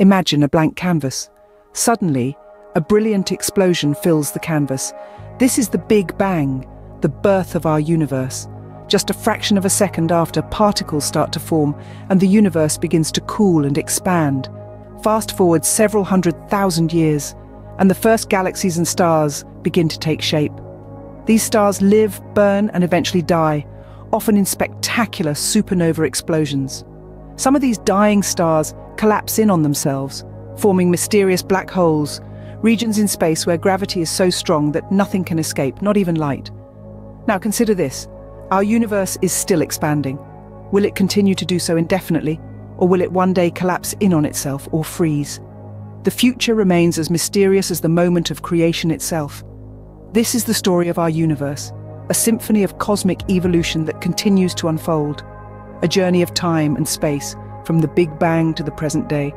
Imagine a blank canvas. Suddenly, a brilliant explosion fills the canvas. This is the Big Bang, the birth of our universe. Just a fraction of a second after, particles start to form and the universe begins to cool and expand. Fast forward several hundred thousand years, and the first galaxies and stars begin to take shape. These stars live, burn, and eventually die, often in spectacular supernova explosions. Some of these dying stars collapse in on themselves, forming mysterious black holes, regions in space where gravity is so strong that nothing can escape, not even light. Now consider this. Our universe is still expanding. Will it continue to do so indefinitely, or will it one day collapse in on itself or freeze? The future remains as mysterious as the moment of creation itself. This is the story of our universe, a symphony of cosmic evolution that continues to unfold, a journey of time and space, from the Big Bang to the present day,